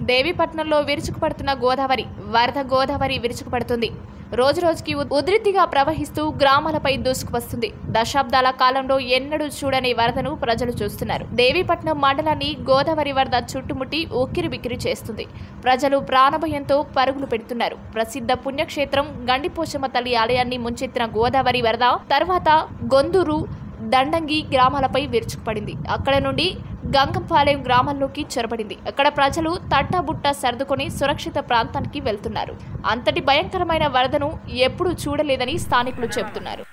దేవీపట్నంలో విరుచుకుపడుతున్న గోదావరి వరద గోదావరి విరుచుకుపడుతుంది. రోజు రోజుకి ఉధృతిగా ప్రవహిస్తూ గ్రామాలపై దూసుకువస్తుంది దశాబ్దాల కాలంలో ఎన్నడూ చూడని వరదను ప్రజలు చూస్తున్నారు. దేవీపట్నం మండలాన్ని గోదావరి వరద చుట్టుముట్టి ఉక్కిరి బిక్కిరి చేస్తుంది. ప్రజలు ప్రాణభయంతో పరుగులు పెడుతున్నారు. ప్రసిద్ధ పుణ్యక్షేత్రం గండిపోచమ్మ తల్లి ఆలయాన్ని ముంచెత్తిన గోదావరి వరద తర్వాత గొందూరు దండంగి గ్రామాలపై విరుచుకుపడింది. అక్కడ నుండి గంగంపాలెం గ్రామంలోకి చొరబడింది. అక్కడ ప్రజలు తట్టబుట్ట సర్దుకొని సురక్షిత ప్రాంతానికి వెళ్తున్నారు. అంతటి భయంకరమైన వరదను ఎప్పుడూ చూడలేదని స్థానికులు చెబుతున్నారు.